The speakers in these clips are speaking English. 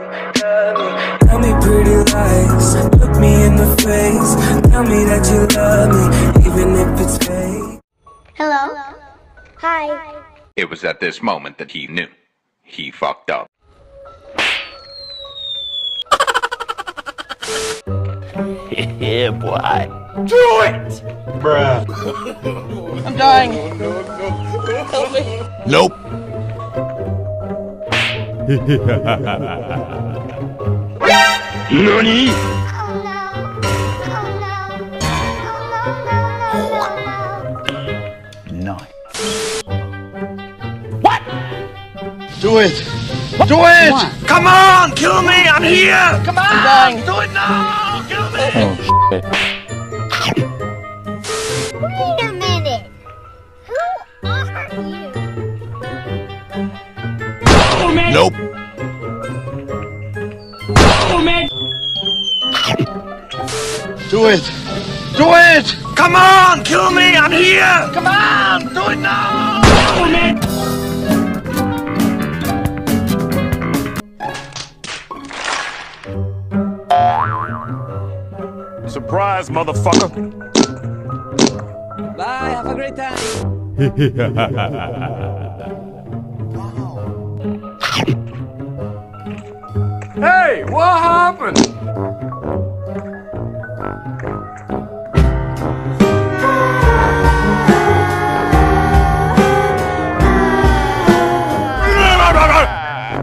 Tell me pretty lies, look me in the face. Tell me that you love me, even if it's fake. Hello. Hi. It was at this moment that he knew. He fucked up. yeah, boy. Do it! Bruh. I'm dying. Help me. Nope. Oh no. No. No. No, no, no, no, no. Nice. Do it! Do it! Come on! Kill me! I'm here! Come on! Do it now! Kill me! Oh, shit. Nope. Do it! Do it! Come on! Kill me! I'm here! Come on! Do it now! Surprise, motherfucker. Bye. Have a great time. what happened?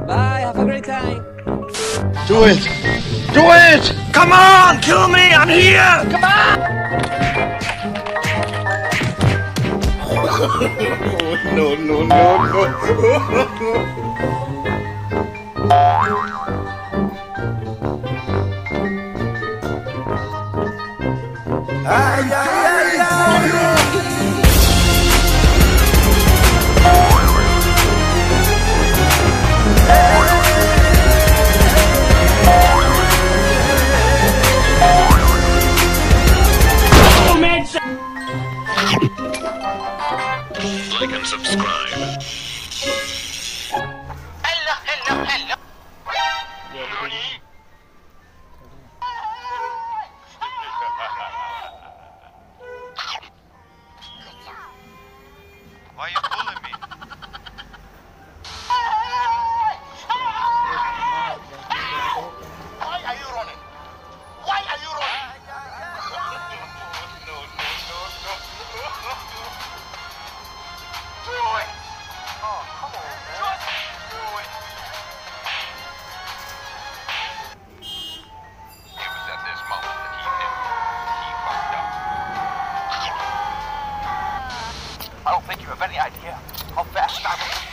Bye. Have a great time. Do it! Do it! Come on! Kill me! I'm here! Come on! no, no, no, no. any idea how fast I was.